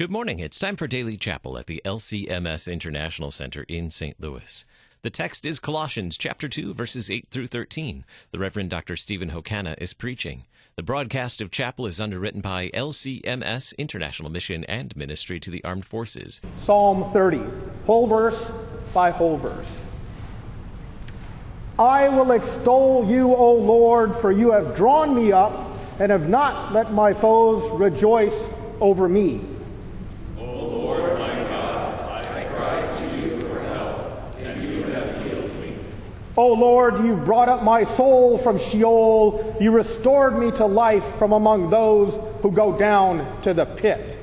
Good morning. It's time for Daily Chapel at the LCMS International Center in St. Louis. The text is Colossians chapter 2 verses 8 through 13. The Reverend Dr. Steven Hokana is preaching. The broadcast of chapel is underwritten by LCMS International Mission and Ministry to the Armed Forces. Psalm 30, whole verse by whole verse. I will extol you, O Lord, for you have drawn me up and have not let my foes rejoice over me. O Lord, you brought up my soul from Sheol. You restored me to life from among those who go down to the pit.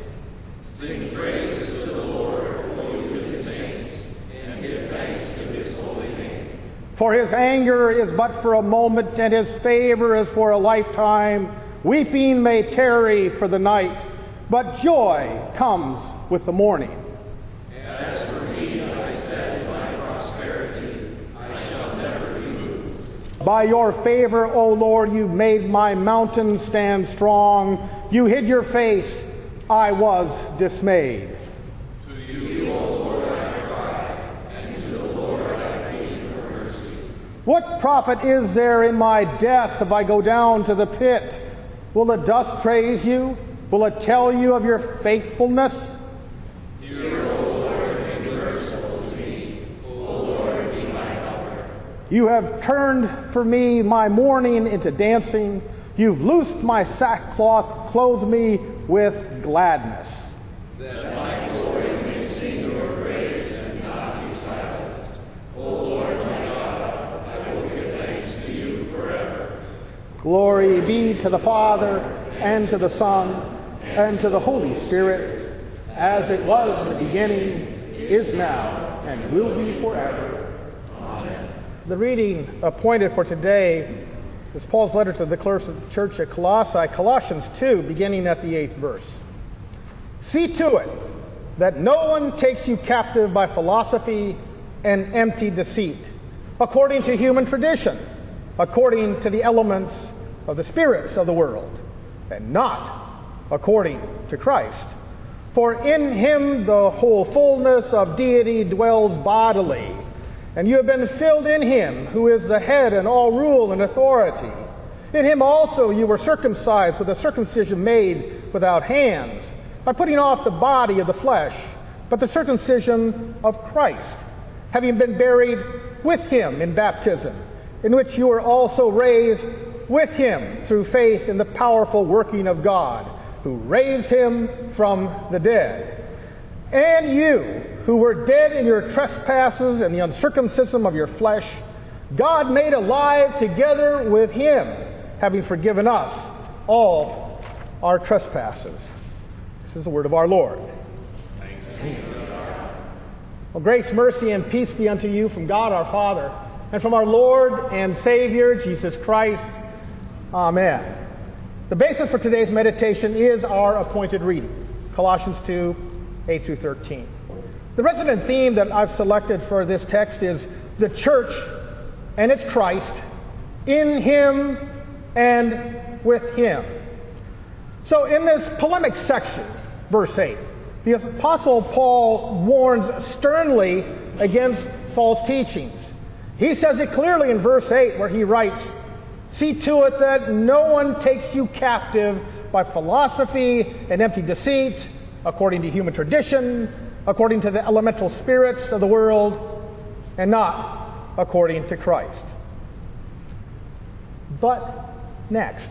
Sing praises to the Lord, O you his saints, and give thanks to his holy name. For his anger is but for a moment, and his favor is for a lifetime. Weeping may tarry for the night, but joy comes with the morning. As for me, I said in my prosperity, I shall never be moved. By your favor, O Lord, you made my mountain stand strong. You hid your face. I was dismayed. To you, O Lord, I cry, and to the Lord I plead for mercy. What profit is there in my death if I go down to the pit? Will the dust praise you? Will it tell you of your faithfulness? Hear, O Lord, and be merciful to me. O Lord, be my helper. You have turned for me my mourning into dancing. You've loosed my sackcloth, clothed me with gladness. That my glory may sing your praise and not be silent. O Lord, my God, I will give thanks to you forever. Glory be to the Father, and to the Son, and to the Holy Spirit, as it was in the beginning, is now, and will be forever. Amen. The reading appointed for today is Paul's letter to the church at Colossae, Colossians 2, beginning at the eighth verse. See to it that no one takes you captive by philosophy and empty deceit, according to human tradition, according to the elements of the spirits of the world, and not according to Christ. For in him the whole fullness of deity dwells bodily, and you have been filled in him who is the head and all rule and authority. In him also you were circumcised with a circumcision made without hands, by putting off the body of the flesh, but the circumcision of Christ, having been buried with him in baptism, in which you were also raised with him through faith in the powerful working of God, who raised him from the dead. And you, who were dead in your trespasses and the uncircumcision of your flesh, God made alive together with him, having forgiven us all our trespasses. This is the word of our Lord. Well, grace, mercy, and peace be unto you from God our Father and from our Lord and Savior Jesus Christ. Amen. The basis for today's meditation is our appointed reading Colossians 2 8 through 13. The resident theme that I've selected for this text is the church and its Christ in Him and with Him. So, in this polemic section, verse 8, the Apostle Paul warns sternly against false teachings. He says it clearly in verse 8, where he writes, See to it that no one takes you captive by philosophy and empty deceit, according to human tradition, according to the elemental spirits of the world, and not according to Christ. But next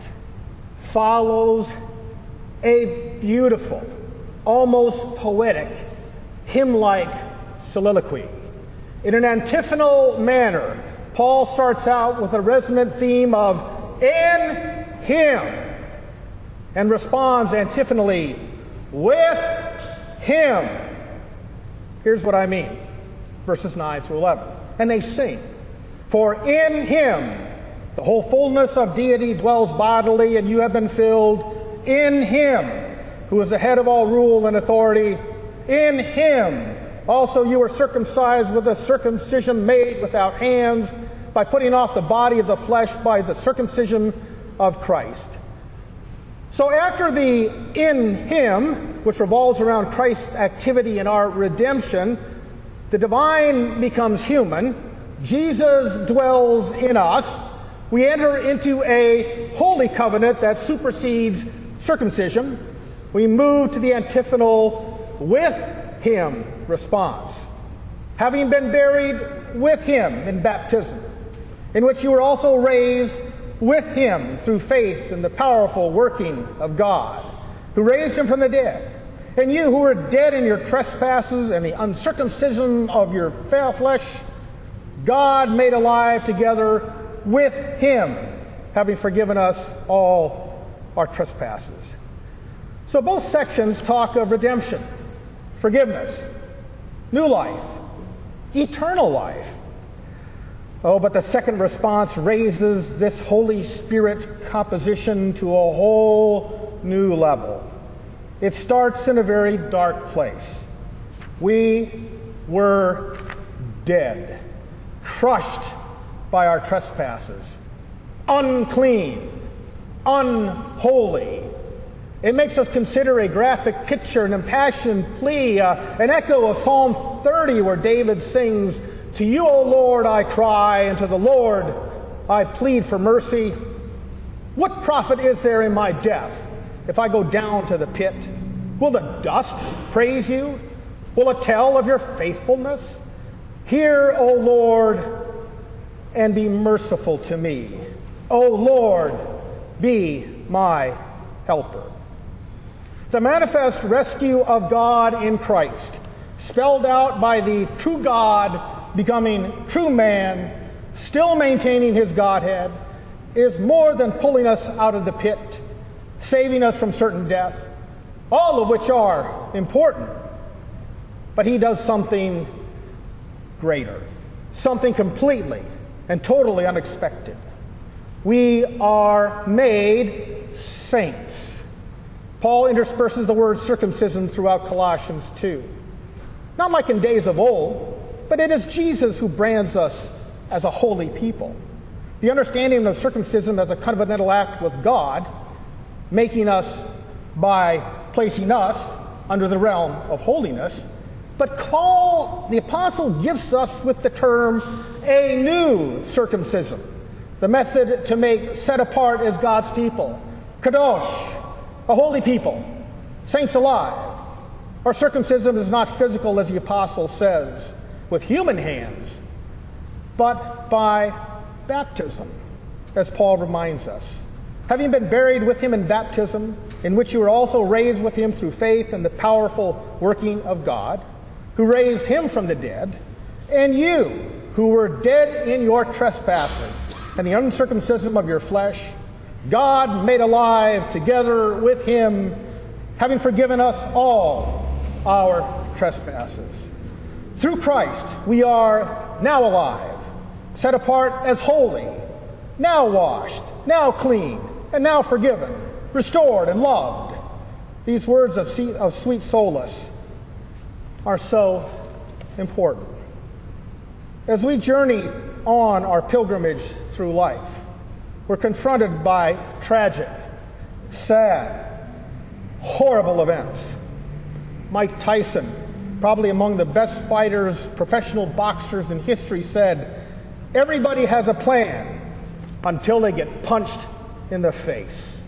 follows a beautiful, almost poetic, hymn like soliloquy. In an antiphonal manner, Paul starts out with a resonant theme of in him and responds antiphonally with him. Here's what I mean verses 9 through 11. And they sing, For in him the whole fullness of deity dwells bodily, and you have been filled in him who is the head of all rule and authority. In him also you were circumcised with a circumcision made without hands, by putting off the body of the flesh by the circumcision of Christ. So after the in him, which revolves around Christ's activity in our redemption, the divine becomes human, Jesus dwells in us, we enter into a holy covenant that supersedes circumcision. We move to the antiphonal with him response. Having been buried with him in baptism, in which you were also raised with him through faith in the powerful working of God, who raised him from the dead. And you who were dead in your trespasses and the uncircumcision of your flesh, God made alive together with him, having forgiven us all our trespasses. So both sections talk of redemption, forgiveness, new life, eternal life. Oh, but the second response raises this Holy Spirit composition to a whole new level. It starts in a very dark place. We were dead, crushed by our trespasses, unclean, unholy. It makes us consider a graphic picture, an impassioned plea, uh, an echo of Psalm 30, where David sings, To you, O Lord, I cry, and to the Lord I plead for mercy. What profit is there in my death if I go down to the pit? Will the dust praise you? Will it tell of your faithfulness? Hear, O Lord, and be merciful to me. O Lord, be my helper. The manifest rescue of God in Christ, spelled out by the true God becoming true man, still maintaining his Godhead, is more than pulling us out of the pit, saving us from certain death, all of which are important. But he does something greater, something completely and totally unexpected. We are made saints. Paul intersperses the word circumcision throughout Colossians 2. Not like in days of old, but it is Jesus who brands us as a holy people. The understanding of circumcision as a covenantal act with God, making us by placing us under the realm of holiness, but call the apostle gives us with the term a new circumcision, the method to make set apart as God's people, kadosh, a holy people, saints alive. Our circumcision is not physical, as the apostle says, with human hands, but by baptism, as Paul reminds us. Having been buried with him in baptism, in which you were also raised with him through faith in the powerful working of God, who raised him from the dead, and you, who were dead in your trespasses and the uncircumcision of your flesh, God made alive together with him, having forgiven us all our trespasses. Through Christ, we are now alive, set apart as holy, now washed, now clean, and now forgiven, restored, and loved. These words of sweet solace are so important. As we journey on our pilgrimage through life, we're confronted by tragic, sad, horrible events. Mike Tyson, probably among the best fighters, professional boxers in history, said, Everybody has a plan until they get punched in the face.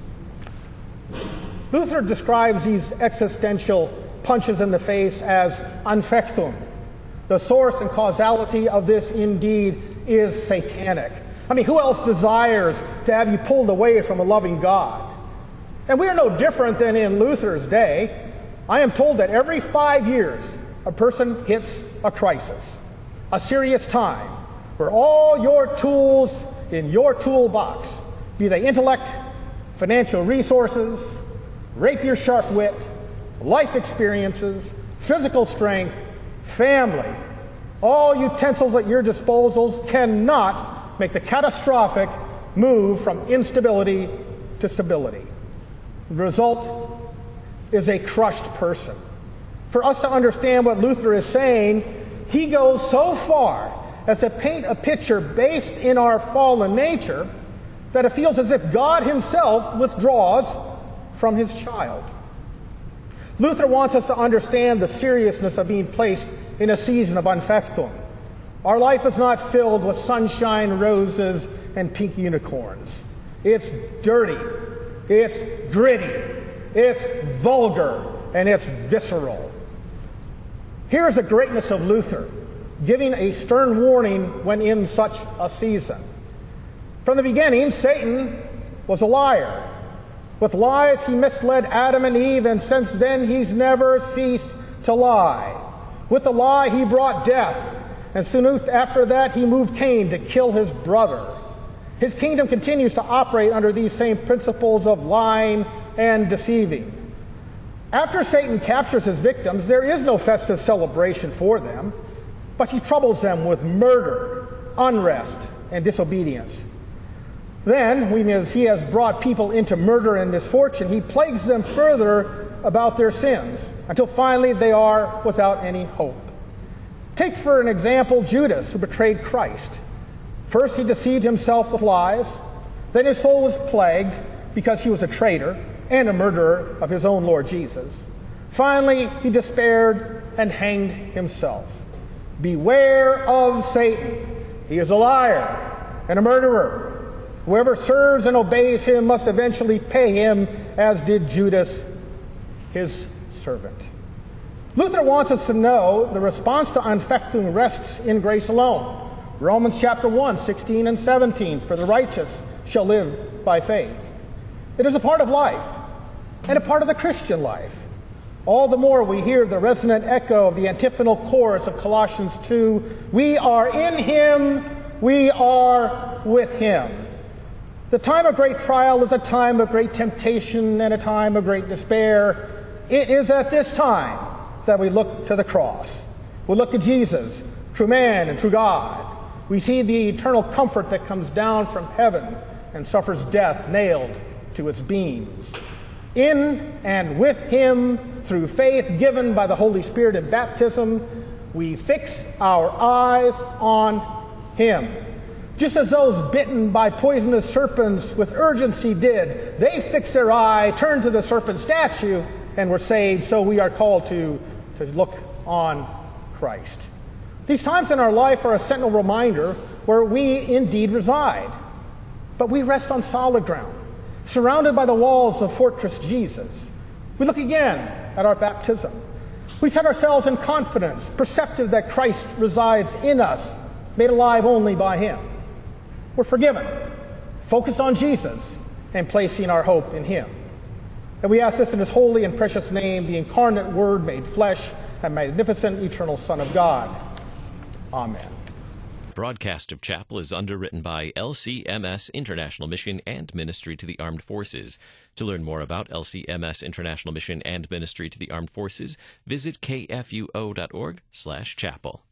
Luther describes these existential punches in the face as Anfechtung. The source and causality of this indeed is satanic. I mean, who else desires to have you pulled away from a loving God? And we are no different than in Luther's day. I am told that every five years a person hits a crisis, a serious time, where all your tools in your toolbox, be they intellect, financial resources, rapier sharp wit, life experiences, physical strength, family, all utensils at your disposals cannot make the catastrophic move from instability to stability. The result is a crushed person. For us to understand what Luther is saying, he goes so far as to paint a picture based in our fallen nature that it feels as if God himself withdraws from his child. Luther wants us to understand the seriousness of being placed in a season of Anfechtung. Our life is not filled with sunshine, roses, and pink unicorns. It's dirty, it's gritty, it's vulgar, and it's visceral. Here's the greatness of Luther, giving a stern warning when in such a season. From the beginning, Satan was a liar. With lies, he misled Adam and Eve, and since then, he's never ceased to lie. With the lie, he brought death, and soon after that, he moved Cain to kill his brother. His kingdom continues to operate under these same principles of lying and deceiving. After Satan captures his victims, there is no festive celebration for them, but he troubles them with murder, unrest, and disobedience. Then, when he has brought people into murder and misfortune, he plagues them further about their sins until finally they are without any hope. Take, for an example, Judas, who betrayed Christ. First, he deceived himself with lies. Then his soul was plagued because he was a traitor and a murderer of his own Lord Jesus. Finally, he despaired and hanged himself. Beware of Satan. He is a liar and a murderer. Whoever serves and obeys him must eventually pay him, as did Judas, his servant. Luther wants us to know the response to Anfechtung rests in grace alone. Romans chapter 1, 16 and 17, for the righteous shall live by faith. It is a part of life and a part of the Christian life. All the more we hear the resonant echo of the antiphonal chorus of Colossians 2 We are in him, we are with him. The time of great trial is a time of great temptation and a time of great despair. It is at this time that we look to the cross. We look to Jesus, true man and true God. We see the eternal comfort that comes down from heaven and suffers death nailed to its beams. In and with Him, through faith given by the Holy Spirit in baptism, we fix our eyes on Him. Just as those bitten by poisonous serpents with urgency did, they fixed their eye, turned to the serpent statue, and were saved, so we are called to, to look on Christ. These times in our life are a sentinel reminder where we indeed reside, but we rest on solid ground surrounded by the walls of Fortress Jesus. We look again at our baptism. We set ourselves in confidence, perceptive that Christ resides in us, made alive only by Him. We're forgiven, focused on Jesus, and placing our hope in Him. And we ask this in His holy and precious name, the incarnate Word made flesh, and magnificent eternal Son of God. Amen broadcast of Chapel is underwritten by LCMS International Mission and Ministry to the Armed Forces. To learn more about LCMS International Mission and Ministry to the Armed Forces, visit kfuo.org/chapel.